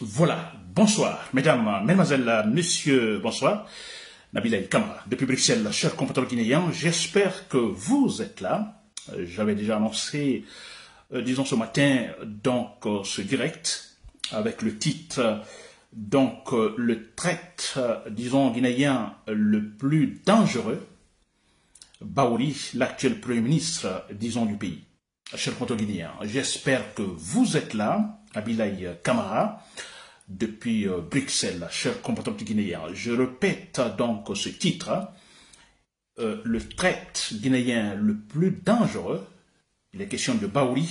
Voilà, bonsoir, mesdames, mesdemoiselles, messieurs, bonsoir. Nabil El depuis Bruxelles, cher compatriotes guinéens, j'espère que vous êtes là. Euh, J'avais déjà annoncé, euh, disons ce matin, donc euh, ce direct avec le titre, donc le traite, disons guinéen le plus dangereux, Baouri, l'actuel Premier ministre, disons, du pays. Cher compatriotes guinéens, j'espère que vous êtes là, Abilaï Kamara, depuis euh, Bruxelles, chers compatriotes guinéens. Je répète donc ce titre, euh, le traite guinéen le plus dangereux, il est question de Baouri,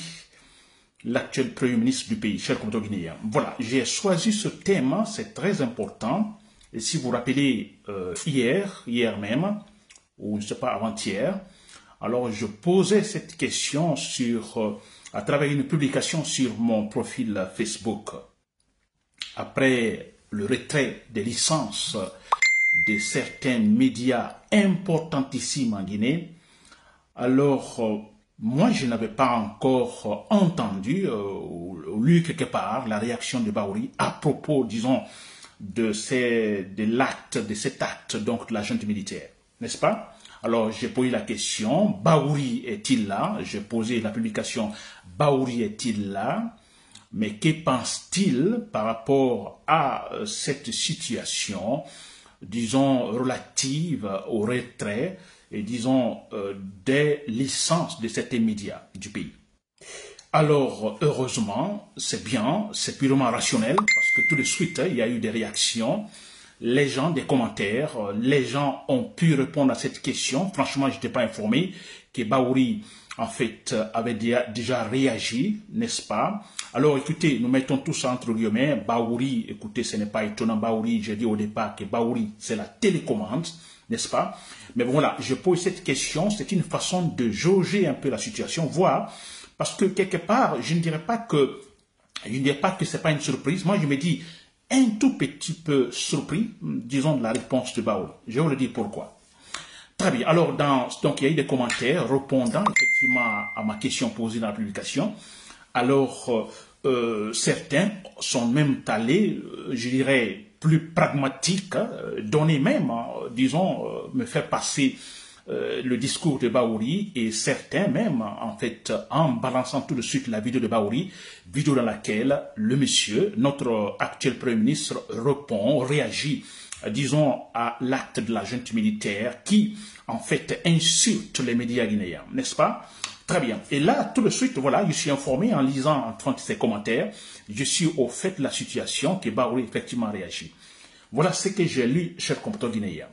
l'actuel Premier ministre du pays, chers compatriotes guinéens. Voilà, j'ai choisi ce thème, c'est très important. Et si vous vous rappelez, euh, hier, hier même, ou je ne sais pas, avant-hier, alors je posais cette question sur, euh, à travers une publication sur mon profil Facebook. Après le retrait des licences de certains médias importantissimes en Guinée, alors euh, moi je n'avais pas encore entendu euh, ou lu quelque part la réaction de Baouri à propos, disons, de, de l'acte, de cet acte donc de la junte militaire, n'est-ce pas? Alors j'ai posé la question, Baouri est-il là? J'ai posé la publication, Baouri est-il là? Mais que pense-t-il par rapport à euh, cette situation, disons, relative au retrait et disons euh, des licences de certains médias du pays? Alors, heureusement, c'est bien, c'est purement rationnel, parce que tout de suite, il y a eu des réactions, les gens, des commentaires, euh, les gens ont pu répondre à cette question. Franchement, je n'étais pas informé que Baouri en fait, avait déjà réagi, n'est-ce pas? Alors, écoutez, nous mettons tout ça entre guillemets. Baouri, écoutez, ce n'est pas étonnant. Baouri, j'ai dit au départ que Baouri, c'est la télécommande, n'est-ce pas? Mais voilà, je pose cette question. C'est une façon de jauger un peu la situation, voir, parce que quelque part, je ne dirais pas que, je ne dirais pas que c'est pas une surprise. Moi, je me dis un tout petit peu surpris, disons, de la réponse de Baouri. Je vous le dire pourquoi. Très bien. Alors, donc, il y a eu des commentaires répondant effectivement à ma question posée dans la publication. Alors, euh, certains sont même allés, euh, je dirais, plus pragmatiques, hein, donner même, hein, disons, euh, me faire passer euh, le discours de Baouri et certains même, en fait, en balançant tout de suite la vidéo de Baouri, vidéo dans laquelle le monsieur, notre actuel Premier ministre, répond, réagit disons, à l'acte de la junte militaire qui, en fait, insulte les médias guinéens, n'est-ce pas? Très bien. Et là, tout de suite, voilà, je suis informé en lisant entre ces commentaires, je suis au fait de la situation que Baouri effectivement réagi. Voilà ce que j'ai lu, cher compatriotes guinéens.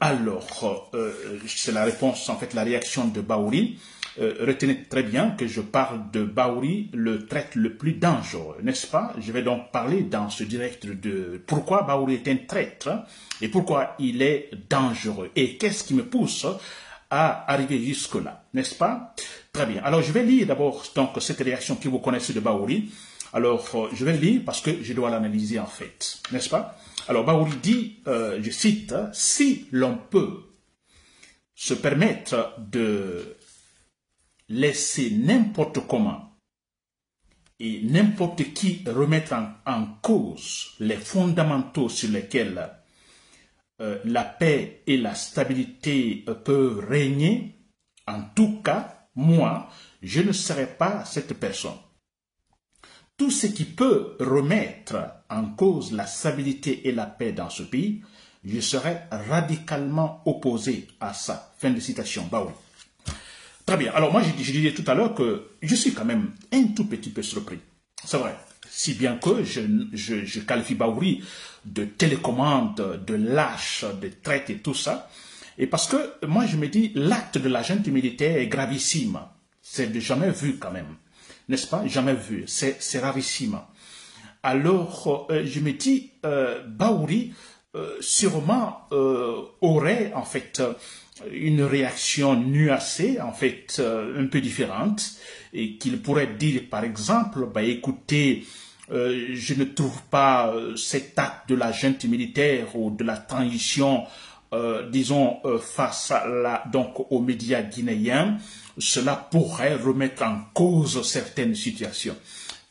Alors, euh, c'est la réponse, en fait, la réaction de Baouri. Euh, retenez très bien que je parle de Baouri, le traite le plus dangereux, n'est-ce pas? Je vais donc parler dans ce direct de pourquoi Baouri est un traître et pourquoi il est dangereux et qu'est-ce qui me pousse à arriver jusque-là, n'est-ce pas? Très bien. Alors, je vais lire d'abord donc cette réaction que vous connaissez de Baouri. Alors, euh, je vais lire parce que je dois l'analyser en fait, n'est-ce pas? Alors, Baouri dit, euh, je cite, si l'on peut se permettre de laisser n'importe comment et n'importe qui remettre en, en, cause les fondamentaux sur lesquels euh, la paix et la stabilité euh, peuvent régner, en tout cas, moi, je ne serai pas cette personne. Tout ce qui peut remettre en cause la stabilité et la paix dans ce pays, je serai radicalement opposé à ça. Fin de citation. Bah. Très bien. Alors moi, je, disais tout à l'heure que je suis quand même un tout petit peu surpris. C'est vrai. Si bien que je, qualifie Baouri de télécommande, de lâche, de traite et tout ça. Et parce que moi, je me dis, l'acte de la junte militaire est gravissime. C'est jamais vu quand même. N'est-ce pas? Jamais vu. C'est rarissime. Alors, euh, je me dis, euh, Baouri euh, sûrement aurait en fait une réaction nuancée, en fait, euh, un peu différente, et qu'il pourrait dire, par exemple, bah, écoutez, euh, je ne trouve pas euh, cet acte de la junte militaire ou de la transition, disons, face à la, donc, aux médias guinéens, cela pourrait remettre en cause certaines situations.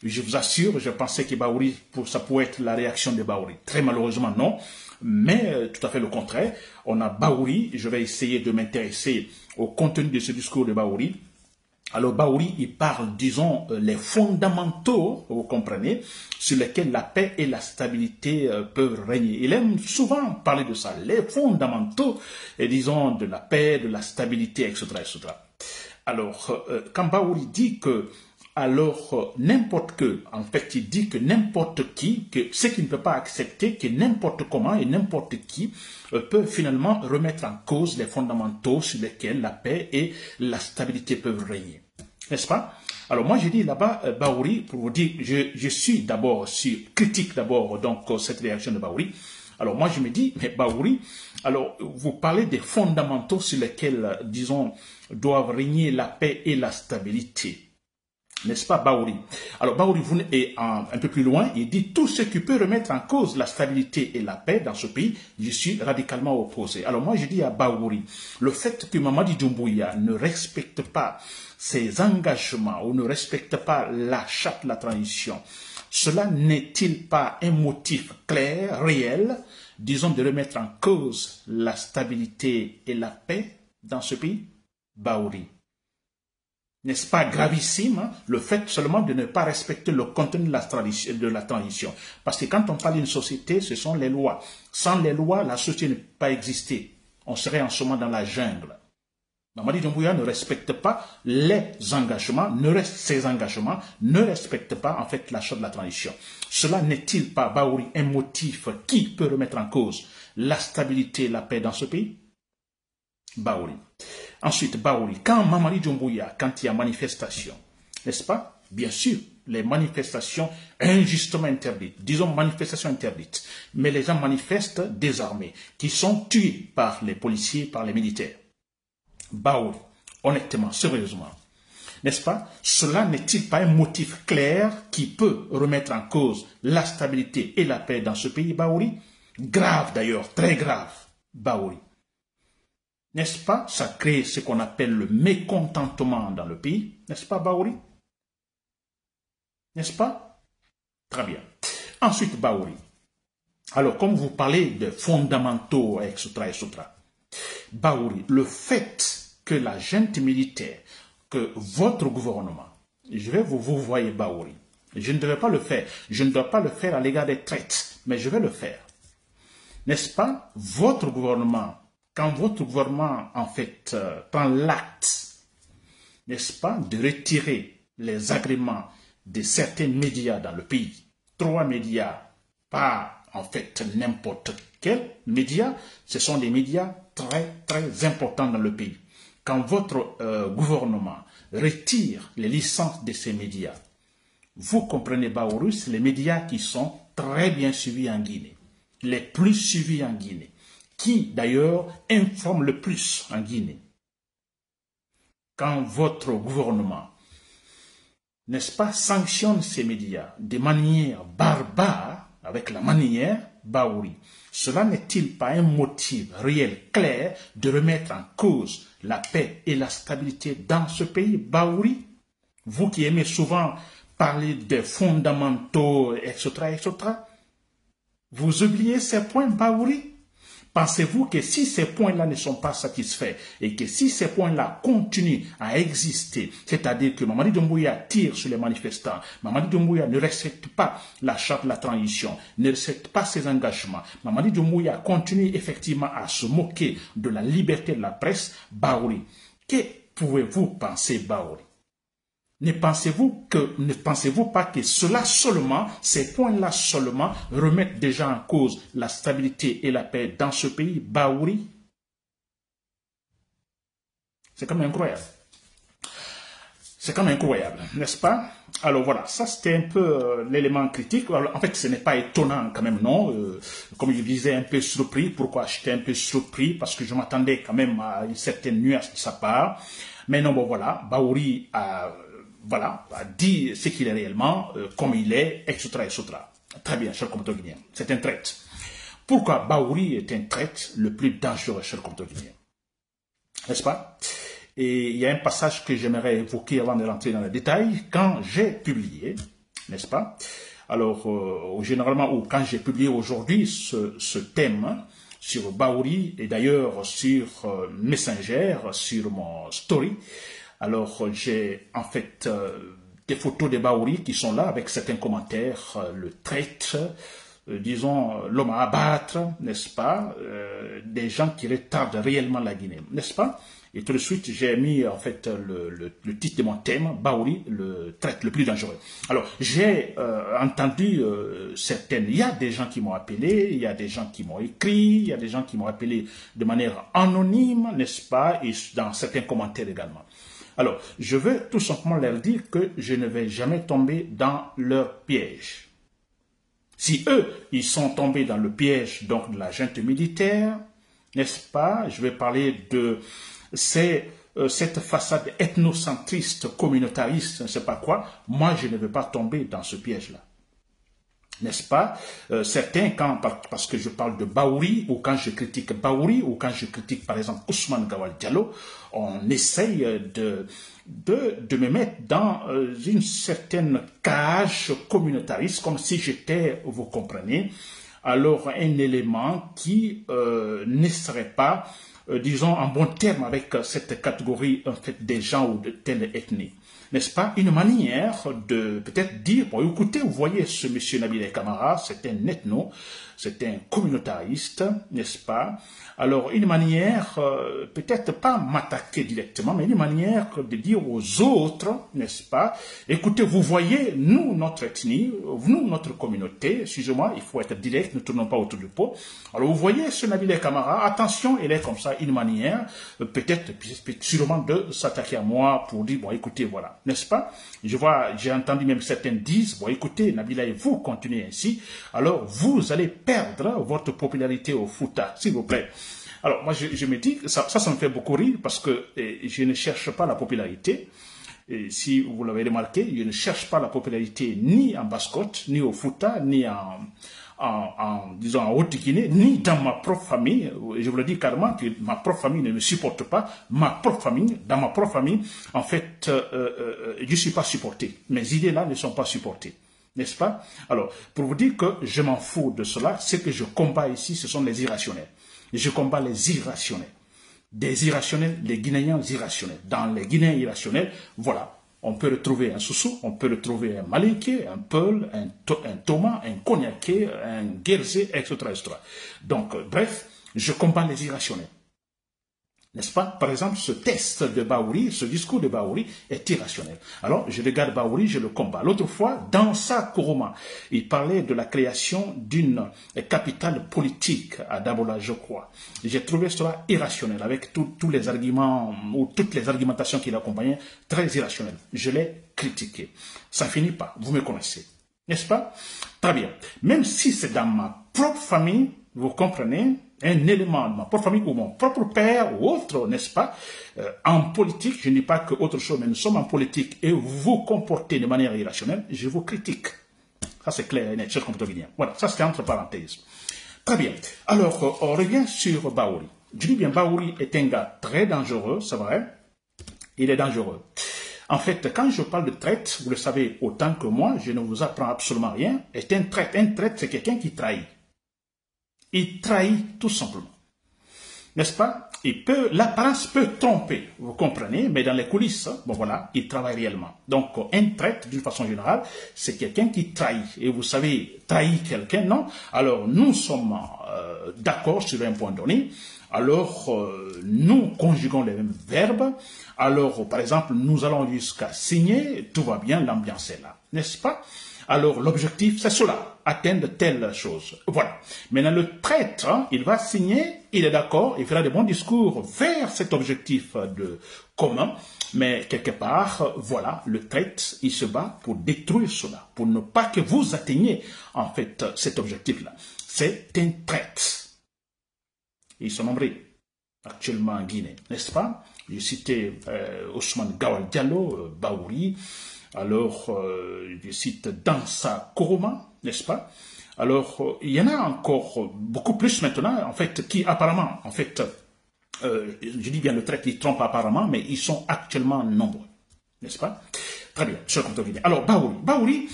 Je vous assure, je pensais que Baouri, ça pouvait être la réaction de Baouri. Très malheureusement, non. Mais tout à fait le contraire. On a Baouri. Je vais essayer de m'intéresser au contenu de ce discours de Baouri. Alors Baouri, il parle, disons, euh, les fondamentaux, vous comprenez, sur lesquels la paix et la stabilité euh, peuvent régner. Il aime souvent parler de ça, les fondamentaux, et disons, de la paix, de la stabilité, etc. etc. Alors, quand Baouri dit que alors euh, n'importe que, en fait, il dit que n'importe qui, que ce qui ne peut pas accepter, que n'importe comment et n'importe qui euh, peut finalement remettre en cause les fondamentaux sur lesquels la paix et la stabilité peuvent régner. N'est-ce pas? Alors moi je dis là-bas, euh, Baouri, pour vous dire, je, je suis d'abord, suis critique d'abord donc cette réaction de Baouri. Alors moi je me dis, mais Baouri, alors vous parlez des fondamentaux sur lesquels, disons, doivent régner la paix et la stabilité. N'est-ce pas, Baouri? Alors, Baouri est un, peu plus loin, il dit tout ce qui peut remettre en cause la stabilité et la paix dans ce pays, je suis radicalement opposé. Alors, moi, je dis à Baouri, le fait que Mamadi Doumbouya ne respecte pas ses engagements ou ne respecte pas la charte de la transition, cela n'est-il pas un motif clair, réel, disons, de remettre en cause la stabilité et la paix dans ce pays? Baouri. N'est-ce pas gravissime hein, le fait seulement de ne pas respecter le contenu de la, de la transition Parce que quand on parle d'une société, ce sont les lois. Sans les lois, la société ne peut pas exister. On serait en ce moment dans la jungle. Mamadi Doumbouya ne respecte pas les engagements, ne ses engagements, ne respecte pas en fait l'achat de la transition. Cela n'est-il pas, Baouri, un motif qui peut remettre en cause la stabilité et la paix dans ce pays? Baouri. Ensuite, Baouli, quand Mamadi Djumbuya, quand il y a manifestation, n'est-ce pas? Bien sûr, les manifestations injustement interdites, disons manifestations interdites, mais les gens manifestent désarmés, qui sont tués par les policiers, par les militaires. Baouli, honnêtement, sérieusement, n'est-ce pas? Cela n'est-il pas un motif clair qui peut remettre en cause la stabilité et la paix dans ce pays, Baouli? Grave d'ailleurs, très grave, Baouli. N'est-ce pas? Ça crée ce qu'on appelle le mécontentement dans le pays. N'est-ce pas, Baouri? N'est-ce pas? Très bien. Ensuite, Baouri. Alors, comme vous parlez de fondamentaux, etc., etc., Baouri, le fait que la gente militaire, que votre gouvernement, je vais vous, vous voyez Baouri, je ne devais pas le faire, je ne dois pas le faire à l'égard des traites, mais je vais le faire. N'est-ce pas? Votre gouvernement quand votre gouvernement, en fait, euh, prend l'acte, n'est-ce pas, de retirer les agréments de certains médias dans le pays, trois médias, pas en fait n'importe quel média, ce sont des médias très très importants dans le pays. Quand votre euh, gouvernement retire les licences de ces médias, vous comprenez, Baourus, les médias qui sont très bien suivis en Guinée, les plus suivis en Guinée qui d'ailleurs informe le plus en Guinée. Quand votre gouvernement, n'est-ce pas, sanctionne ces médias de manière barbare, avec la manière Baouri, cela n'est-il pas un motif réel, clair, de remettre en cause la paix et la stabilité dans ce pays, Baouri? Vous qui aimez souvent parler des fondamentaux, etc., etc., vous oubliez ces points, Baouri? Pensez-vous que si ces points-là ne sont pas satisfaits et que si ces points-là continuent à exister, c'est-à-dire que Mamadi Doumbouya tire sur les manifestants, Mamadi Doumbouya ne respecte pas la charte de la transition, ne respecte pas ses engagements, Mamadi Doumbouya continue effectivement à se moquer de la liberté de la presse, Baouri, que pouvez-vous penser, Baouri ne pensez-vous que, ne pensez-vous pas que cela seulement, ces points-là seulement, remettent déjà en cause la stabilité et la paix dans ce pays, Baouri? C'est quand même incroyable. C'est quand même incroyable, n'est-ce pas? Alors voilà, ça c'était un peu euh, l'élément critique. en fait, ce n'est pas étonnant quand même, non? Euh, Comme je disais, un peu surpris. Pourquoi j'étais un peu surpris? Parce que je m'attendais quand même à une certaine nuance de sa part. Mais non, bon voilà, Baouri a voilà, dit ce qu'il est réellement, euh, comme il est, etc., etc. Très bien, cher compteur guinéen. C'est un traite. Pourquoi Baouri est un traite le plus dangereux, cher compteur guinéen N'est-ce pas? Et il y a un passage que j'aimerais évoquer avant de rentrer dans les détails. Quand j'ai publié n'est-ce pas? Alors, euh, généralement, ou quand j'ai publié aujourd'hui ce, thème sur Baouri et d'ailleurs sur euh, Messenger, sur mon story, alors j'ai en fait des photos de Baouri qui sont là avec certains commentaires, le traître, disons, l'homme à abattre, n'est-ce pas, des gens qui retardent réellement la Guinée, n'est-ce pas? Et tout de suite, j'ai mis en fait le, titre de mon thème, Baouri, le traite le plus dangereux. Alors, j'ai euh, entendu euh, certaines, il y a des gens qui m'ont appelé, il y a des gens qui m'ont écrit, il y a des gens qui m'ont appelé de manière anonyme, n'est-ce pas, et dans certains commentaires également. Alors, je veux tout simplement leur dire que je ne vais jamais tomber dans leur piège. Si eux, ils sont tombés dans le piège donc de la junte militaire, n'est-ce pas Je vais parler de euh, cette façade ethnocentriste, communautariste, je ne sais pas quoi, moi je ne veux pas tomber dans ce piège-là. N'est-ce pas? Euh, Certains, quand, parce que je parle de Baouri, ou quand je critique Baouri, ou quand je critique par exemple Ousmane Gawal Diallo, on essaye de, de, de me mettre dans euh, une certaine cage communautariste, comme si j'étais, vous comprenez, alors un élément qui ne serait pas euh, disons, en bon terme avec euh, cette catégorie en fait, des gens ou de telle ethnie. N'est-ce pas Une manière de peut-être dire, bon, écoutez, vous voyez ce monsieur Nabil Kamara, c'est un ethno, c'est un communautariste, n'est-ce pas? Alors, une manière, euh, peut-être pas m'attaquer directement, mais une manière de dire aux autres, n'est-ce pas? Écoutez, vous voyez, nous, notre ethnie, nous, notre communauté, excusez-moi, il faut être direct, ne tournons pas autour du pot. Alors, vous voyez ce Nabil Kamara, attention, il est comme ça, une manière, euh, peut-être, sûrement de s'attaquer à moi pour dire, bon, écoutez, voilà, n'est-ce pas? Je vois, j'ai entendu même certains disent, bon, écoutez, Nabila, vous continuez ainsi, alors vous allez perdre votre popularité au Fouta, s'il vous plaît. Alors moi je, me dis, ça, ça, me fait beaucoup rire parce que eh, je ne cherche pas la popularité. Si vous l'avez remarqué, je ne cherche pas la popularité ni en Basse-Côte, ni au Fouta, ni en, en, disons, en Haute-Guinée, ni dans ma propre famille. Je vous le dis carrément que ma propre famille ne me supporte pas. Ma propre famille, dans ma propre famille, en fait, euh, euh, euh je ne suis pas supporté. Mes idées-là ne sont pas supportées. N'est-ce pas? Alors, pour vous dire que je m'en fous de cela, ce que je combats ici, ce sont les irrationnels. Je combats les irrationnels. Des irrationnels, les Guinéens irrationnels. Dans les Guinéens irrationnels, voilà, on peut retrouver un Soussou, on peut retrouver un Maliké, un Peul, un, Thomas, un Cognaqué, un Guerzé, etc., etc. Donc, bref, je combats les irrationnels. N'est-ce pas? Par exemple, ce test de Baouri, ce discours de Baouri est irrationnel. Alors, je regarde Baouri, je le combats. L'autre fois, dans sa Kuruma, il parlait de la création d'une capitale politique à Dabola, je crois. J'ai trouvé cela irrationnel, avec tous les arguments ou toutes les argumentations qui l'accompagnaient, très irrationnel. Je l'ai critiqué. Ça finit pas, vous me connaissez. N'est-ce pas? Très bien. Même si c'est dans ma propre famille, vous comprenez, un élément de ma propre famille ou mon propre père ou autre, n'est-ce pas euh, En politique, je dis pas que autre chose, mais nous sommes en politique et vous comportez de manière irrationnelle, je vous critique. Ça c'est clair et net, cher. Voilà, ça c'était entre parenthèses. Très bien. Alors, euh, on revient sur Baouri. Je dis bien, Baouri est un gars très dangereux, c'est vrai. Il est dangereux. En fait, quand je parle de traite, vous le savez autant que moi, je ne vous apprends absolument rien. Est un traite. Un traite, c'est quelqu'un qui trahit. Il trahit tout simplement. N'est-ce pas? Il peut, l'apparence peut tromper, vous comprenez, mais dans les coulisses, bon voilà, il travaille réellement. Donc, un traite, d'une façon générale, c'est quelqu'un qui trahit. Et vous savez, trahir quelqu'un, non? Alors, nous sommes euh, d'accord sur un point donné. Alors, euh, nous conjuguons les mêmes verbes. Alors, par exemple, nous allons jusqu'à signer, tout va bien, l'ambiance est là, n'est-ce pas? Alors l'objectif, c'est cela, atteindre telle chose. Voilà. Maintenant, le traître, hein, il va signer, il est d'accord, il fera des bons discours vers cet objectif de commun, mais quelque part, voilà, le traître, il se bat pour détruire cela, pour ne pas que vous atteigniez, en fait, cet objectif-là. C'est un traître. Ils sont nombreux actuellement en Guinée, n'est-ce pas? J'ai cité euh, Ousmane Gawal Diallo, euh, Baouri, alors, euh, je cite Dansa Koroma, n'est-ce pas? Alors, euh, il y en a encore beaucoup plus maintenant, en fait, qui apparemment, en fait, euh, je dis bien le trait qui trompe apparemment, mais ils sont actuellement nombreux, n'est-ce pas? Très bien, je Alors, Baouri. Baouri,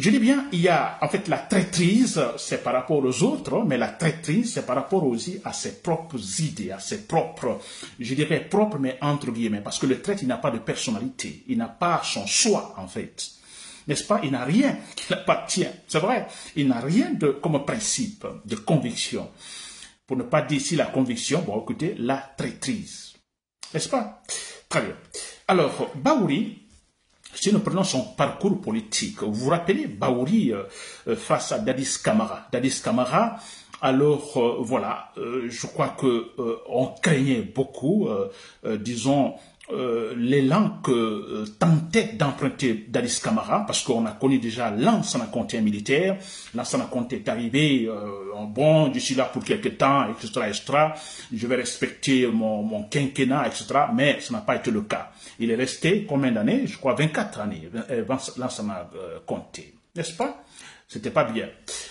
Je dis bien, il y a en fait la traîtrise, c'est par rapport aux autres, mais la traîtrise, c'est par rapport aussi à ses propres idées, à ses propres, je dirais propres, mais entre guillemets, parce que le traître, il n'a pas de personnalité, il n'a pas son soi, en fait. N'est-ce pas? Il n'a rien qui l'appartient. C'est vrai, il n'a rien de, comme principe, de conviction. Pour ne pas dire ici la conviction, bon, écoutez, la traîtrise. N'est-ce pas? Très bien. Alors, Baouri, si nous prenons son parcours politique, vous vous rappelez Baouri euh, euh, face à Dadis Kamara. Dadis Kamara, alors euh, voilà, je crois que on craignait beaucoup, disons, l'élan que tentait d'emprunter Dadis Kamara, parce qu'on a connu déjà l'ancien compté militaire, l'ancien compté est arrivé, en bon, je suis là pour quelque temps, etc., etc., je vais respecter mon, mon quinquennat, etc., mais ce n'a pas été le cas. Il est resté combien d'années? Je crois 24 années, l'ensemble euh, compté. N'est-ce pas? C'était pas bien.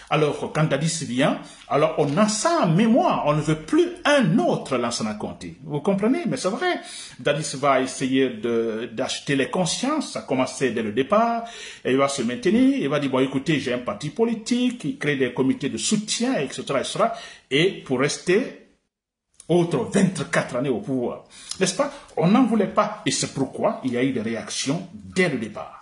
Alors, quand Dadis vient, alors on a ça en mémoire. On ne veut plus un autre Lansana Conté. Vous comprenez? Mais c'est vrai. Dadis va essayer d'acheter les consciences. Ça a dès le départ. Et il va se maintenir. Il va dire, bon, écoutez, j'ai un parti politique. Il crée des comités de soutien, etc., etc. Et pour rester autre 24 années au pouvoir. N'est-ce pas? On n'en voulait pas et c'est pourquoi il y a eu des réactions dès le départ.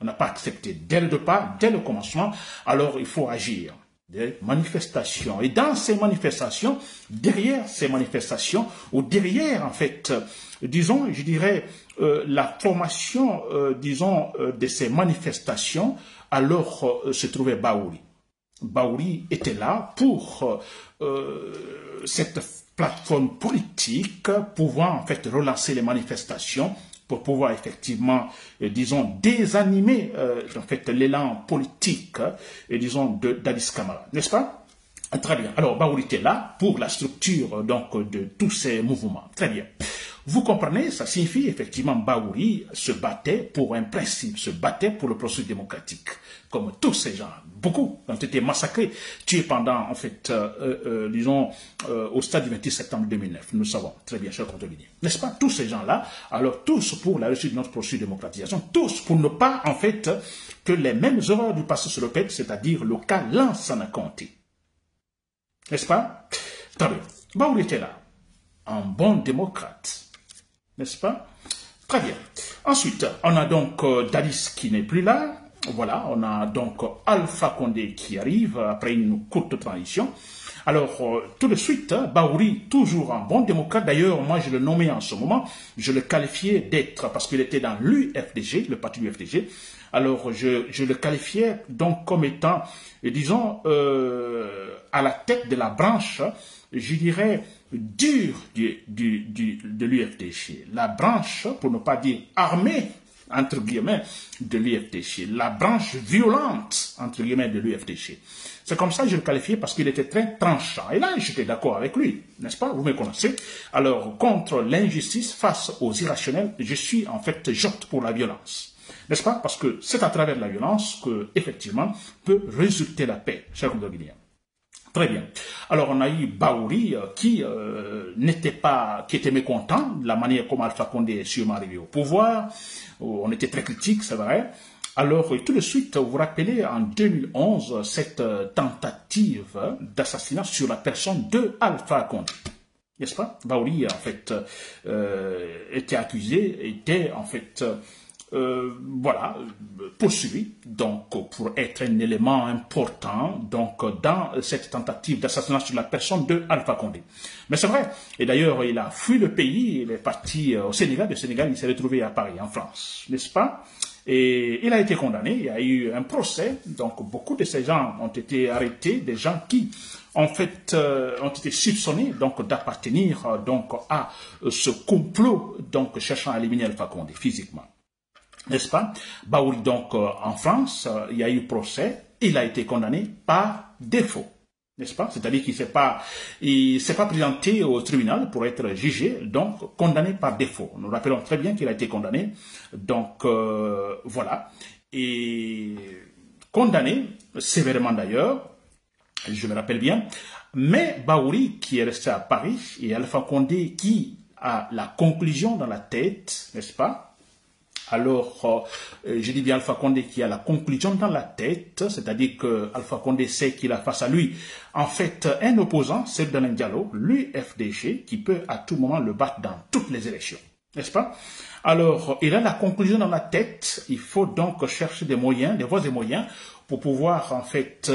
On n'a pas accepté dès le départ, dès le commencement, alors il faut agir. Des manifestations. Et dans ces manifestations, derrière ces manifestations, ou derrière, en fait, disons, je dirais, euh, la formation, euh, disons, euh, de ces manifestations, alors se trouvait Baouri. Baouri était là pour cette plateforme politique pouvant en fait relancer les manifestations pour pouvoir effectivement, euh, disons, désanimer euh, en l'élan politique, et disons, d'Alice Kamara, n'est-ce pas? Très bien. Alors, Baouri était là pour la structure donc de tous ces mouvements. Très bien. Vous comprenez, ça signifie effectivement Baouri se battait pour un principe, se battait pour le processus démocratique, comme tous ces gens. Beaucoup ont été massacrés, tués pendant, en fait, euh, euh, euh, disons, au stade du 28 septembre 2009. Nous savons très bien, cher Contolini. N'est-ce pas? Tous ces gens-là, alors tous pour la réussite de notre processus de démocratisation, tous pour ne pas, en fait, que les mêmes erreurs du passé se répètent, c'est-à-dire le cas Lansana Conté. N'est-ce pas? Très bien. Baouri était là, un bon démocrate n'est-ce pas? Très bien. Ensuite, on a donc euh, Dadis qui n'est plus là. Voilà, on a donc Alpha Condé qui arrive après une courte transition. Alors, euh, tout de suite, Baouri, toujours un bon démocrate, d'ailleurs, moi je le nommais en ce moment, je le qualifiais d'être, parce qu'il était dans l'UFDG, le parti du FDG, alors je, le qualifiais donc comme étant, disons, euh, à la tête de la branche, je dirais, dure du, de l'UFDG, la branche, pour ne pas dire armée, entre guillemets, de l'UFDG, la branche violente, entre guillemets, de l'UFDG. C'est comme ça que je le qualifiais parce qu'il était très tranchant. Et là, j'étais d'accord avec lui, n'est-ce pas? Vous me connaissez. Alors, contre l'injustice, face aux irrationnels, je suis en fait jote pour la violence. N'est-ce pas? Parce que c'est à travers la violence que, effectivement, peut résulter la paix, cher Guinéens. Très bien. Alors on a eu Baouri euh, qui euh, n'était pas, qui était mécontent de la manière comme Alpha Condé est sûrement arrivé au pouvoir. Oh, on était très critique, c'est vrai. Alors tout de suite, vous vous rappelez en 2011 cette euh, tentative d'assassinat sur la personne de Alpha Condé. N'est-ce pas? Baouri en fait était accusé, était en fait euh, voilà, poursuivi, donc pour être un élément important donc dans cette tentative d'assassinat sur la personne de Alpha Condé. Mais c'est vrai, et d'ailleurs il a fui le pays, il est parti au Sénégal, le Sénégal il s'est retrouvé à Paris, en France, n'est-ce pas? Et il a été condamné, il y a eu un procès, donc beaucoup de ces gens ont été arrêtés, des gens qui en fait euh, ont été soupçonnés donc d'appartenir donc à ce complot donc cherchant à éliminer Alpha Condé physiquement n'est-ce pas? Baouri, donc, euh, en France, euh, il y a eu procès, il a été condamné par défaut, n'est-ce pas? C'est-à-dire qu'il ne s'est pas, pas présenté au tribunal pour être jugé, donc condamné par défaut. Nous rappelons très bien qu'il a été condamné, donc euh, voilà, et condamné sévèrement d'ailleurs, je me rappelle bien, mais Baouri qui est resté à Paris et Alpha Condé qui a la conclusion dans la tête, n'est-ce pas? Alors, euh, je dis bien Alpha Condé qui a la conclusion dans la tête, c'est-à-dire que Alpha Condé sait qu'il a face à lui, en fait, un opposant, c'est Dalin Diallo, l'UFDG, qui peut à tout moment le battre dans toutes les élections. N'est-ce pas? Alors, il a la conclusion dans la tête, il faut donc chercher des moyens, des voies et moyens pour pouvoir, en fait,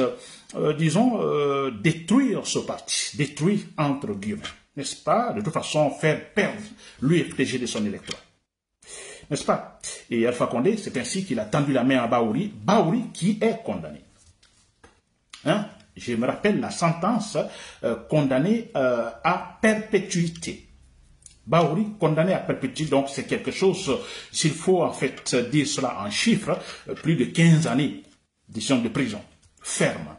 euh, disons, euh, détruire ce parti, détruire entre guillemets, n'est-ce pas? De toute façon, faire perdre l'UFDG de son électorat n'est-ce pas? Et Alpha Condé, c'est ainsi qu'il a tendu la main à Baouri, Baouri qui est condamné. Hein? Je me rappelle la sentence euh, condamnée euh, à perpétuité. Baouri condamné à perpétuité, donc c'est quelque chose, s'il faut en fait dire cela en chiffres, euh, plus de 15 années de prison, ferme,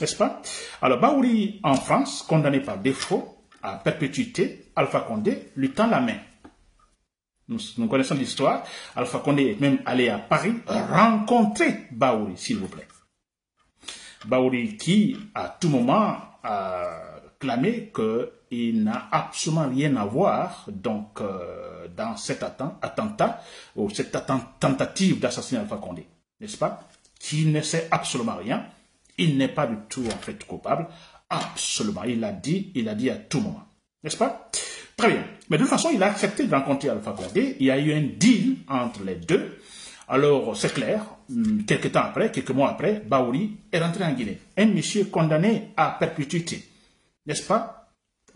n'est-ce pas? Alors Baouri en France, condamné par défaut à perpétuité, Alpha Condé lui tend la main. Nous, connaissons l'histoire. Alpha Condé est même allé à Paris rencontrer Baouri, s'il vous plaît. Baouri qui, à tout moment, a clamé qu'il n'a absolument rien à voir donc, euh, dans cet attentat ou cette tentative d'assassinat Alpha Condé, n'est-ce pas? Qui ne sait absolument rien. Il n'est pas du tout en fait coupable. Absolument. Il l'a dit, il l'a dit à tout moment. N'est-ce pas? Très bien. Mais de toute façon, il a accepté de rencontrer Alpha Condé. Il y a eu un deal entre les deux. Alors, c'est clair, hum, quelques temps après, quelques mois après, Baouri est rentré en Guinée. Un monsieur condamné à perpétuité. N'est-ce pas?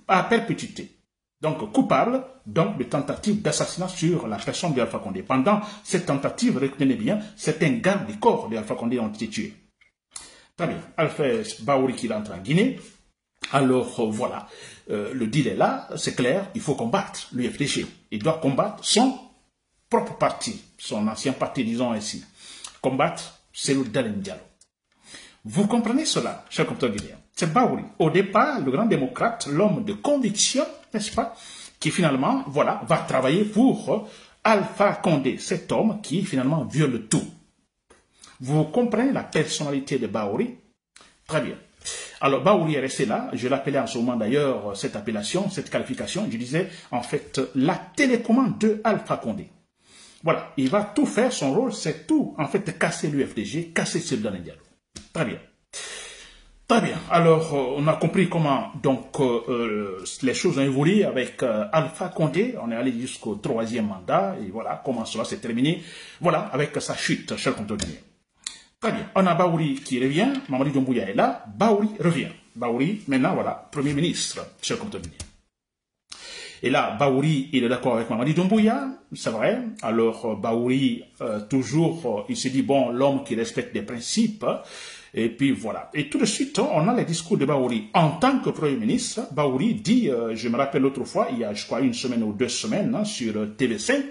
À perpétuité. Donc, coupable, donc, de tentative d'assassinat sur la personne d'Alpha Condé. Pendant cette tentative, retenez bien, certains gardes du corps d'Alpha Condé ont été tués. Très bien. Alpha Baouri qui rentre en Guinée. Alors, euh, voilà. Euh, le deal est là, c'est clair, il faut combattre l'UFDG. Il doit combattre son propre parti, son ancien parti, disons ainsi. Combattre, c'est le. Vous comprenez cela, cher compteur guinéen? C'est Baouri. Au départ, le grand démocrate, l'homme de conviction, n'est-ce pas, qui finalement, voilà, va travailler pour Alpha Condé, cet homme qui finalement viole tout. Vous comprenez la personnalité de Baouri Très bien. Alors, Baouri est resté là. Je l'appelais en ce moment d'ailleurs, cette appellation, cette qualification. Je disais, en fait, la télécommande de Alpha Condé. Voilà, il va tout faire, son rôle, c'est tout, en fait, casser l'UFDG, casser Sylvain Diallo. Très bien. Très bien. Alors, euh, on a compris comment donc euh, euh, les choses ont évolué avec Alpha Condé. On est allé jusqu'au troisième mandat et voilà comment cela s'est terminé. Voilà, avec sa chute, cher compte Très bien. On a Baouri qui revient. Mamadi Doumbouya est là. Baouri revient. Baouri, maintenant, voilà, Premier ministre, cher compte Et là, Baouri, il est d'accord avec Mamadi Doumbouya, c'est vrai. Alors, Baouri, euh, toujours, euh, il se dit, bon, l'homme qui respecte des principes. Et puis voilà. Et tout de suite, on a le discours de Baouri. En tant que Premier ministre, Baouri dit, euh, je me rappelle l'autre fois, il y a, je crois, une semaine ou deux semaines, hein, sur TV5,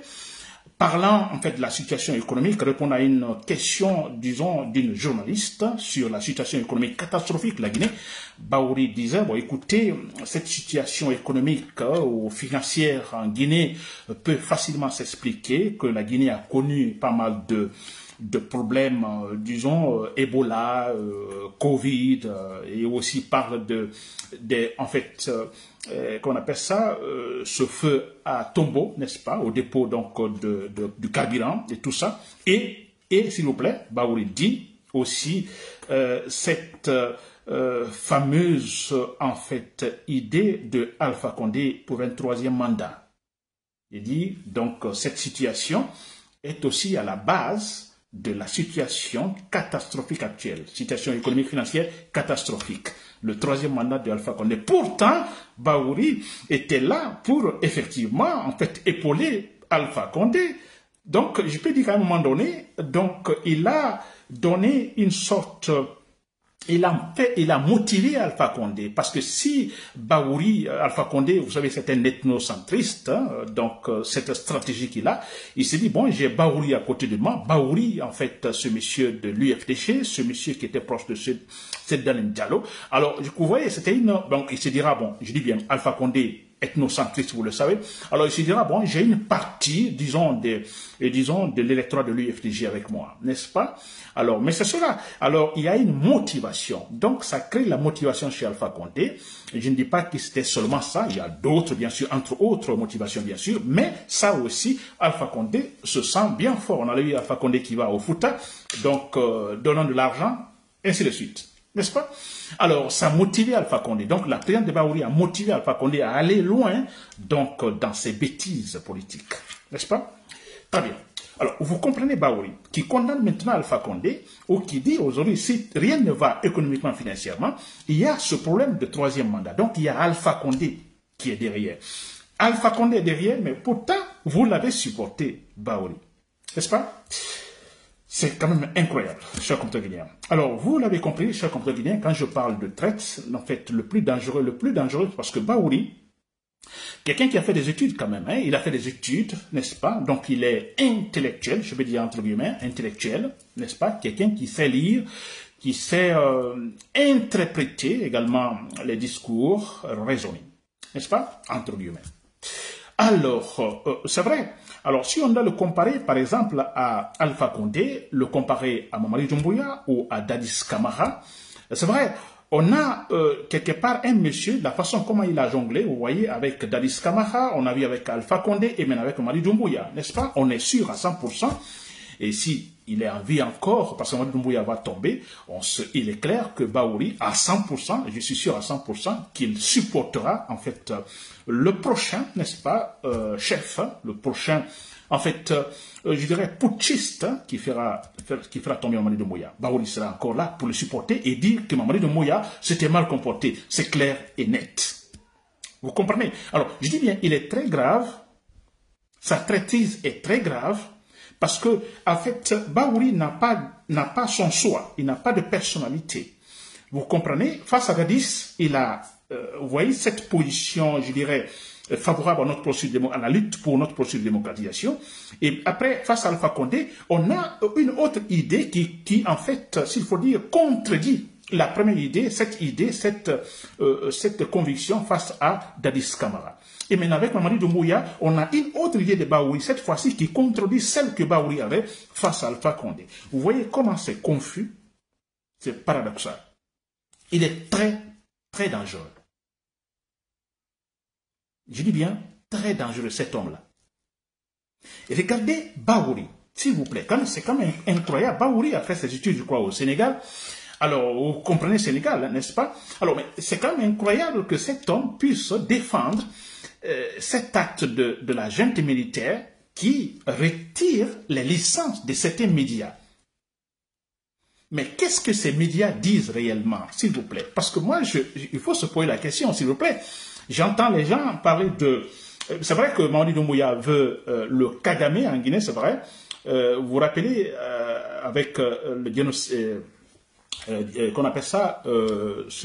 Parlant en fait de la situation économique, répondant à une question, disons, d'une journaliste sur la situation économique catastrophique de la Guinée, Baouri disait, bon, écoutez, cette situation économique euh, ou financière en Guinée peut facilement s'expliquer, que la Guinée a connu pas mal de de problèmes, euh, disons, euh, Ebola, euh, Covid, et aussi parle de, de en fait, qu'on appelle ça, ce feu à tombeau, n'est-ce pas, au dépôt donc de, du carburant et tout ça. Et, et s'il vous plaît, Baouri dit aussi cette fameuse, en fait, idée de Alpha Condé pour un troisième mandat. Il dit, donc, cette situation est aussi à la base de la situation catastrophique actuelle, situation économique financière catastrophique. Le troisième mandat de Alpha Condé. Pourtant, Baouri était là pour effectivement, en fait, épauler Alpha Condé. Donc, je peux dire qu'à un moment donné, donc, il a donné une sorte il a fait, il a motivé Alpha Condé parce que si Baouri, euh, Alpha Condé, vous savez, c'est un ethnocentriste, hein, donc euh, cette stratégie qu'il a, il s'est dit bon, j'ai Baouri à côté de moi. Baouri, en fait, ce monsieur de l'UFDG, ce monsieur qui était proche de ce, Diallo. Alors, vous voyez, c'était une, donc il se dira bon, je dis bien, Alpha Condé ethnocentriste, vous le savez. Alors il se dira, bon, j'ai une partie, disons, de, disons, de l'électorat de l'UFDG avec moi, n'est-ce pas? Alors, mais c'est cela. Alors, il y a une motivation. Donc, ça crée la motivation chez Alpha Condé. Je ne dis pas que c'était seulement ça. Il y a d'autres, bien sûr, entre autres motivations, bien sûr. Mais ça aussi, Alpha Condé se sent bien fort. On a vu Alpha Condé qui va au Fouta, donc euh, donnant de l'argent, ainsi de suite. N'est-ce pas? Alors, ça a motivé Alpha Condé. Donc, la présidente de Baouri a motivé Alpha Condé à aller loin, donc, dans ses bêtises politiques. N'est-ce pas? Très bien. Alors, vous comprenez Baouri, qui condamne maintenant Alpha Condé, ou qui dit aujourd'hui, si rien ne va économiquement, financièrement, il y a ce problème de troisième mandat. Donc, il y a Alpha Condé qui est derrière. Alpha Condé est derrière, mais pourtant, vous l'avez supporté, Baouri. N'est-ce pas? C'est quand même incroyable, chers guinéens. Alors, vous l'avez compris, chers guinéens, quand je parle de traite, en fait, le plus dangereux, le plus dangereux, parce que Baouri, quelqu'un qui a fait des études quand même, hein, il a fait des études, n'est-ce pas? Donc, il est intellectuel, je vais dire entre guillemets, intellectuel, n'est-ce pas? Quelqu'un qui sait lire, qui sait euh, interpréter également les discours raisonnés, n'est-ce pas? Entre guillemets. Alors, euh, c'est vrai, alors, si on doit le comparer, par exemple, à Alpha Condé, le comparer à Mamadi Doumbouya ou à Dadis Kamara, c'est vrai, on a euh, quelque part un monsieur, la façon comment il a jonglé, vous voyez, avec Dadis Kamara, on a vu avec Alpha Condé et même avec Mamadi Doumbouya, n'est-ce pas? On est sûr à 100%. Et si il est en vie encore, parce que Doumbouya va tomber, il est clair que Baouri, à 100%, je suis sûr à 100%, qu'il supportera, en fait, le prochain, n'est-ce pas, euh, chef, hein, le prochain, en fait, euh, je dirais, putschiste hein, qui, fera, qui fera tomber Mamadi de Moya. Baouli sera encore là pour le supporter et dire que Mamadi de Moya s'était mal comporté. C'est clair et net. Vous comprenez? Alors, je dis bien, il est très grave, sa traitise est très grave, parce que, en fait, Baouli n'a pas, n'a pas son soi, il n'a pas de personnalité. Vous comprenez? Face à Gadis, il a euh, vous voyez cette position, je dirais, euh, favorable à notre procédure, à la lutte pour notre processus de démocratisation. Et après, face à Alpha Condé, on a une autre idée qui, qui en fait, s'il faut dire, contredit la première idée, cette idée, cette, euh, cette conviction face à Dadis Kamara. Et maintenant, avec Mamadi Doumbouya, on a une autre idée de Baouri, cette fois-ci qui contredit celle que Baouri avait face à Alpha Condé. Vous voyez comment c'est confus, c'est paradoxal. Il est très, très dangereux. Je dis bien, très dangereux cet homme-là. Et regardez Baouri, s'il vous plaît. C'est quand même incroyable. Baouri a fait ses études, je crois, au Sénégal. Alors, vous comprenez Sénégal, hein, n'est-ce pas? Alors, mais c'est quand même incroyable que cet homme puisse défendre euh, cet acte de, la junte militaire qui retire les licences de certains médias. Mais qu'est-ce que ces médias disent réellement, s'il vous plaît? Parce que moi, il faut se poser la question, s'il vous plaît. J'entends les gens parler de... Euh, c'est vrai que Mamadi Doumbouya veut euh, le Kagame en Guinée, c'est vrai. Vous vous rappelez, avec le génocide... qu'on appelle ça,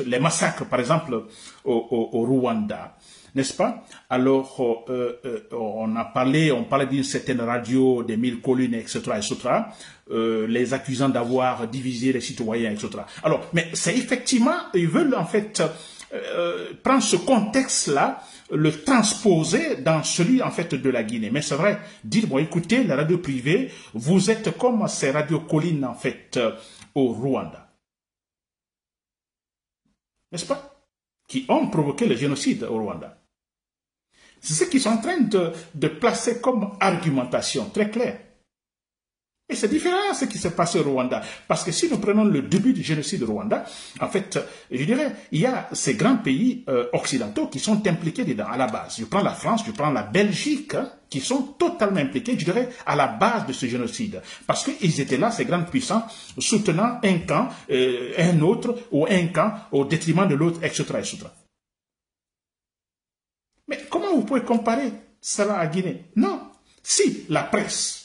les massacres, par exemple, au, Rwanda, n'est-ce pas? Alors, on a parlé, on parlait d'une certaine radio, des mille collines, etc., etc., les accusant d'avoir divisé les citoyens, etc. Alors, mais c'est effectivement, ils veulent en fait euh, prendre ce contexte-là, le transposer dans celui en fait de la Guinée. Mais c'est vrai, dire bon écoutez, la radio privée, vous êtes comme ces radios collines en fait euh, au Rwanda. N'est-ce pas? Qui ont provoqué le génocide au Rwanda. C'est ce qu'ils sont en train de, de placer comme argumentation très claire. Et c'est différent ce qui s'est passé au Rwanda. Parce que si nous prenons le début du génocide au Rwanda, en fait, je dirais, il y a ces grands pays euh, occidentaux qui sont impliqués dedans, à la base. Je prends la France, je prends la Belgique, hein, qui sont totalement impliqués, je dirais, à la base de ce génocide. Parce qu'ils étaient là, ces grands puissants, soutenant un camp, euh, un autre, ou un camp au détriment de l'autre, etc. Mais comment vous pouvez comparer cela à Guinée? Non. Si la presse,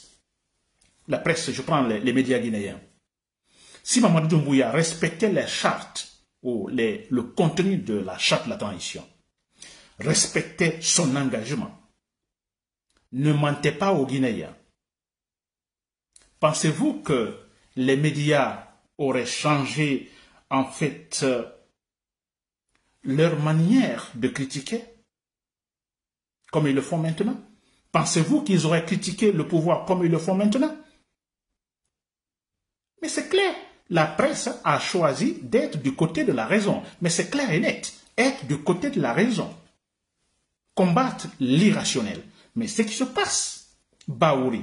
la presse, je prends les, médias guinéens. Si Mamadou Doumbouya respectait les chartes ou le contenu de la charte de la transition, respectait son engagement, ne mentait pas aux Guinéens, pensez-vous que les médias auraient changé en fait leur manière de critiquer comme ils le font maintenant? Pensez-vous qu'ils auraient critiqué le pouvoir comme ils le font maintenant? Mais c'est clair, la presse a choisi d'être du côté de la raison. Mais c'est clair et net, être du côté de la raison. Combattre l'irrationnel. Mais ce qui se passe, Baouri,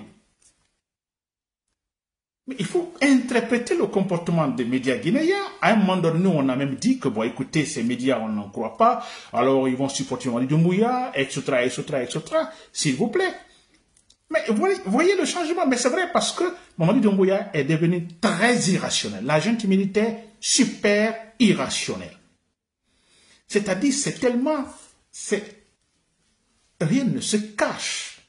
mais il faut interpréter le comportement des médias guinéens. À un moment donné, on a même dit que, bon, écoutez, ces médias, on n'en croit pas, alors ils vont supporter Mali Doumbouya, etc., etc., etc., s'il vous plaît. Mais voyez, voyez le changement, mais c'est vrai parce que Mamadi Doumbouya est devenu très irrationnel. L'agent militaire, super irrationnel. C'est-à-dire, c'est tellement, rien ne se cache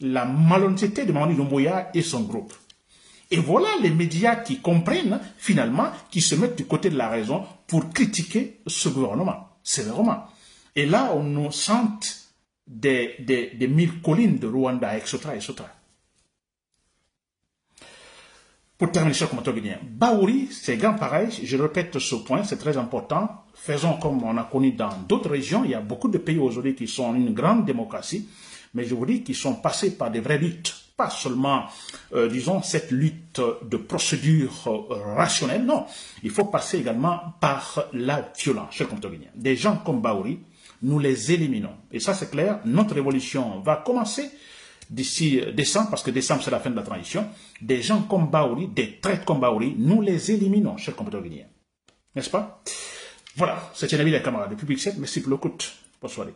la malhonnêteté de Mamadi Doumbouya et son groupe. Et voilà les médias qui comprennent finalement, qui se mettent du côté de la raison pour critiquer ce gouvernement, sévèrement. Et là, on nous sent des, des, mille collines de Rwanda, etc. etc. Pour terminer, cher commentaire guinéen, Baouri, c'est grand pareil, je répète ce point, c'est très important. Faisons comme on a connu dans d'autres régions, il y a beaucoup de pays aujourd'hui qui sont une grande démocratie, mais je vous dis qu'ils sont passés par des vraies luttes pas seulement, euh, disons, cette lutte de procédure euh, rationnelle, non. Il faut passer également par la violence, cher Comtoguinien. Des gens comme Baouri, nous les éliminons. Et ça, c'est clair, notre révolution va commencer d'ici décembre, parce que décembre, c'est la fin de la transition. Des gens comme Baouri, des traîtres comme Baouri, nous les éliminons, cher Comtoguinien. N'est-ce pas? Voilà, c'était un ami des camarades de Public 7. Merci pour l'écoute. Bonne soirée.